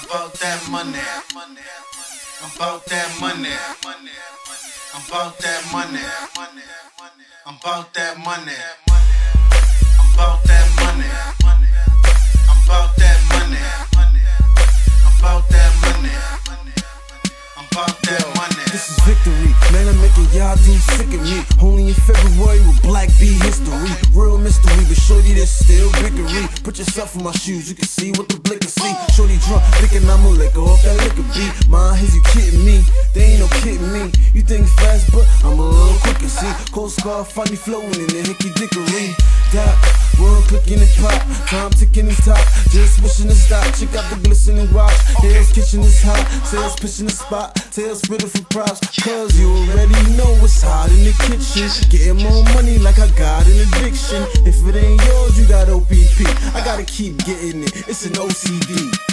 about that money. I'm about that money. I'm about that money. I'm about that money. I'm about that money. I'm about that money. I'm about that money. I'm about that money. This is victory, man. I'm making y'all dudes sick of me. Only in February with Black B history. Shorty, there's still biggery. Put yourself in my shoes, you can see what the blicker see. Shorty drunk, thinking I'ma liquor off that liquor beat. Mine, is you kidding me? They ain't no kidding me. You think fast, but I'm a little quicker. See, cold scar, funny flowing in the hickey dickory. Dot, one clicking and pop, time ticking and top. Just wishing to stop. Check out the glistening watch. Hell's kitchen is hot. Sales pitching the spot. Tails spitting for props. Cause you already know it's hot in the kitchen. Getting more money like I got an addiction. If it ain't yours, you got OPP. I gotta keep getting it. It's an OCD.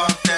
my